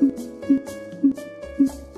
thank you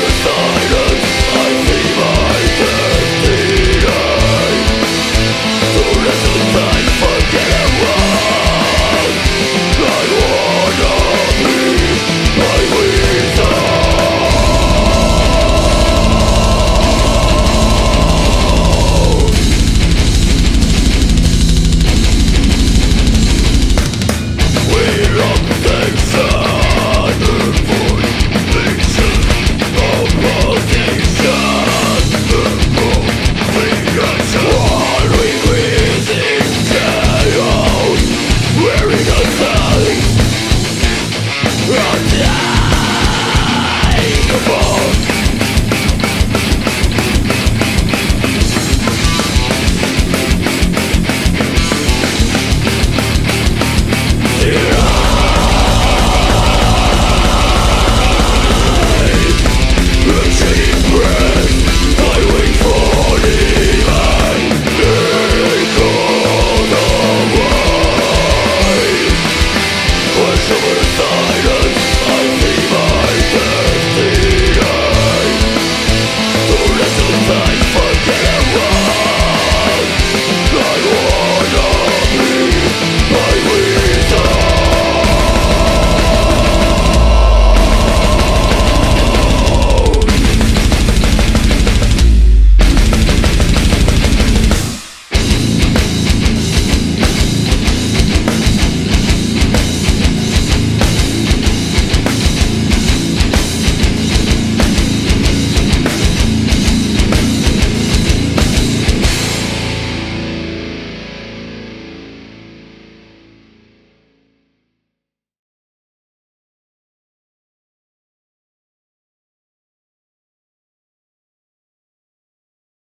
the sun